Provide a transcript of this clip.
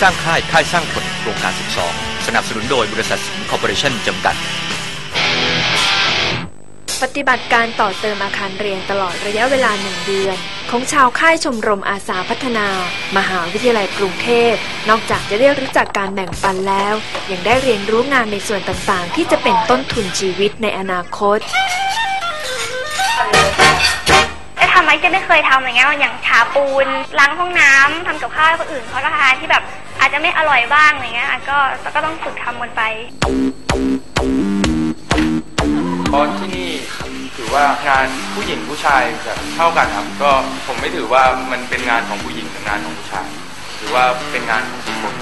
สร้างค่ายค่ายสร้างคนโครงการ 12 สนับสนุนโดยบริษัทสิงห์คอร์ปอเรชั่นจำกัด ปฏิบัติการต่อเติมอาคารเรียนตลอดระยะเวลาหนึ่งเดือน ของชาวค่ายชมรมอาสาพัฒนา มหาวิทยาลัยกรุงเทพ นอกจากจะได้รู้จักการแบ่งปันแล้ว ยังได้เรียนรู้งานในส่วนต่างๆ ที่จะเป็นต้นทุนชีวิตในอนาคตจะทำอะไรที่ไม่เคยทำอย่างเงี้ยอย่างฉาปูนล้างห้องน้ำทำกับข้าวให้คนอื่นเขาทานที่แบบ อาจจะไม่อร่อยบ้างอะไรเงี้ยอะก็ก็ต้องฝึกทำกันไป เพราะที่นี่ถือว่างานผู้หญิงผู้ชายแบบเท่ากันครับ ก็ผมไม่ถือว่ามันเป็นงานของผู้หญิงกับงานของผู้ชาย ถือว่าเป็นงานของทุกคน